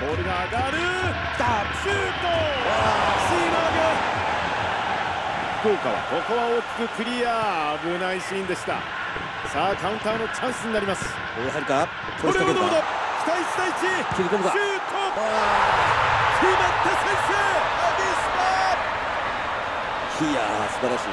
ボールが上がる。ダッシュート。シーナーが。福岡はここは大きくクリア。危ないシーンでした。さあカウンターのチャンスになります。これはどうだ？期待した。位置切り込むか。シュー。ト決まった先生アディスパーいやー素晴らしい。